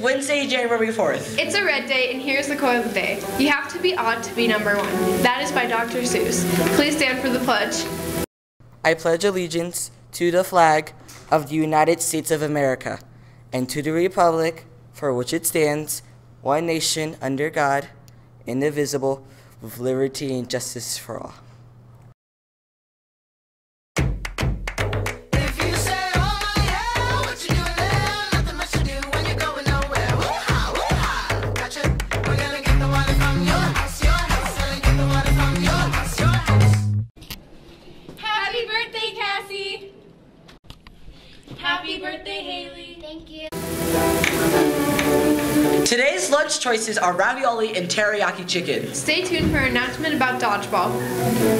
Today is Wednesday, January 4th. It's a red day, and here's the quote of the day. You have to be odd to be number one. That is by Dr. Seuss. Please stand for the pledge. I pledge allegiance to the flag of the United States of America and to the republic for which it stands, one nation under God, indivisible, with liberty and justice for all. Birthday, Cassie! Happy birthday, Haley! Thank you. Today's lunch choices are ravioli and teriyaki chicken. Stay tuned for an announcement about dodgeball.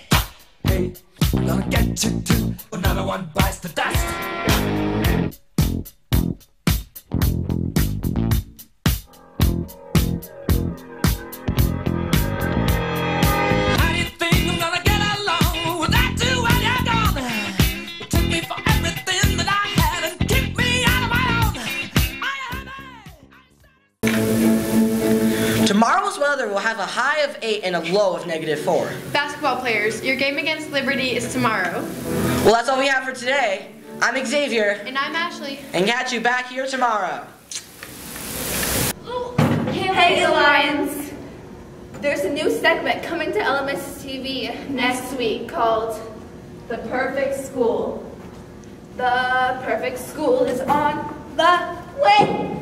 gonna get you too. but Another one bites the dust. Am Tomorrow's weather will have a high of 8 and a low of negative 4. Basketball players, your game against Liberty is tomorrow. Well, that's all we have for today. I'm Xavier, And I'm Ashley. and catch you back here tomorrow. Hey, Lions! There's a new segment coming to LMS TV next week called The Perfect School. The Perfect School is on the way!